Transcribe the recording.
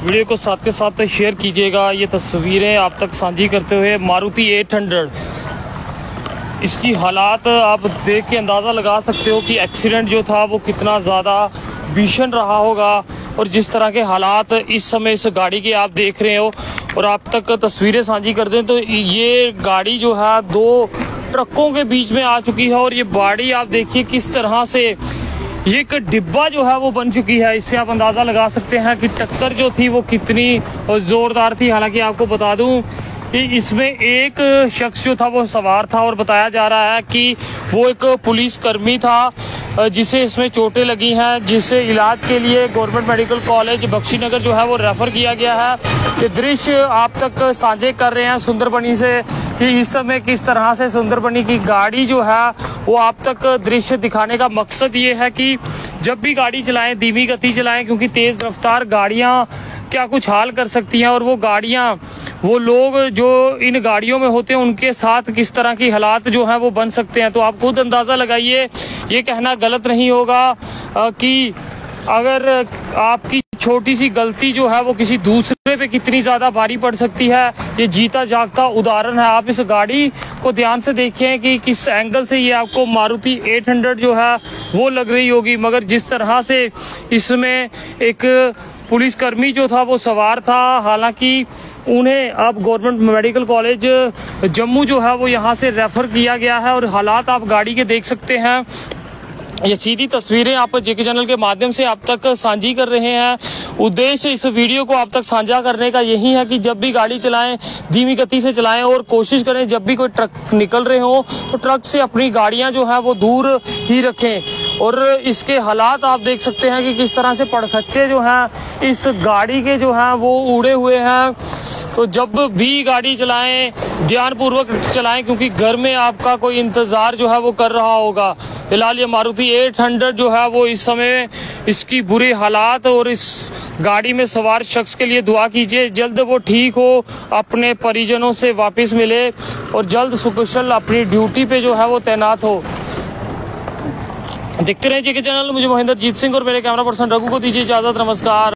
Video को साथ के साथ शेयर कीजिएगा। ये तस्वीरें आप तक साझी करते हुए मारुति 800 इसकी हालात आप देख के अंदाज़ा लगा सकते हो कि एक्सीडेंट जो था, वो कितना ज़्यादा भीषण रहा होगा और जिस तरह के हालात इस समय इस गाड़ी के आप देख रहे हो और आप तक तस्वीरें साझी कर दें तो ये गाड़ी जो है, दो ट्रकों के बीच में आ चुकी है और ये गाड़ी आप देखिए किस तरह से ये एक डिब्बा जो है वो बन चुकी है, इससे आप अंदाज़ा लगा सकते हैं कि टक्कर जो थी वो कितनी ज़ोरदार थी। हालाँकि आपको बता दूँ कि इसमें एक शख्स जो था वो सवार था और बताया जा रहा है कि वो एक पुलिस कर्मी था, जिसे इसमें चोटें लगी हैं, जिसे इलाज के लिए गवर्नमेंट मेडिकल कॉलेज बख्शीनगर जो है वो रेफर किया गया है। ये दृश्य आप तक साझे कर रहे हैं सुंदरबनी से। कि इस समय किस तरह से सुंदरबनी की गाड़ी जो है, वो आप तक दृश्य दिखाने का मकसद ये है कि जब भी गाड़ी चलाएँ, धीमी गति चलाएँ, क्योंकि तेज रफ्तार गाड़ियाँ क्या कुछ हाल कर सकती हैं और वो गाड़ियाँ, वो लोग जो इन गाड़ियों में होते हैं, उनके साथ किस तरह की हालात जो है, वो बन सकते हैं। तो आप खुद अंदाज़ा लगाइए, ये कहना गलत नहीं होगा कि अगर आपकी छोटी सी गलती जो है वो किसी दूसरे पे कितनी ज़्यादा भारी पड़ सकती है? ये जीता जागता उदाहरण है। आप इस गाड़ी को ध्यान से देखें कि किस एंगल से ये आपको मारुति 800 जो है वो लग रही होगी। मगर जिस तरह से इसमें एक पुलिसकर्मी जो था वो सवार था, हालाँकि उन्हें अब गवर्नमेंट मेडिकल कॉलेज जम्मू जो है वो यहाँ से रेफर किया गया है और हालात आप गाड़ी के देख सकते हैं। ये सीधी तस्वीरें आप जेके चैनल के माध्यम से आप तक साझी कर रहे हैं। उद्देश्य इस वीडियो को आप तक साझा करने का यही है कि जब भी गाड़ी चलाएँ, धीमी गति से चलाएँ और कोशिश करें जब भी कोई ट्रक निकल रहे हो तो ट्रक से अपनी गाड़ियाँ जो है वो दूर ही रखें। और इसके हालात आप देख सकते हैं कि किस तरह से पड़खच्चे जो हैं, इस गाड़ी के जो हैं वो उड़े हुए हैं। तो जब भी गाड़ी चलाएँ, ध्यानपूर्वक चलाएँ, क्योंकि घर में आपका कोई इंतज़ार जो है वो कर रहा होगा। फ़िलहाल ये मारुति 800 जो है वो इस समय इसकी बुरी हालात और इस गाड़ी में सवार शख्स के लिए दुआ कीजिए, जल्द वो ठीक हो, अपने परिजनों से वापस मिले और जल्द सुकुशल अपनी ड्यूटी पे जो है वो तैनात हो। देखते रहिए के चैनल, मुझे महेंद्र जीत सिंह और मेरे कैमरा पर्सन रघु को दीजिए इजाज़त, नमस्कार।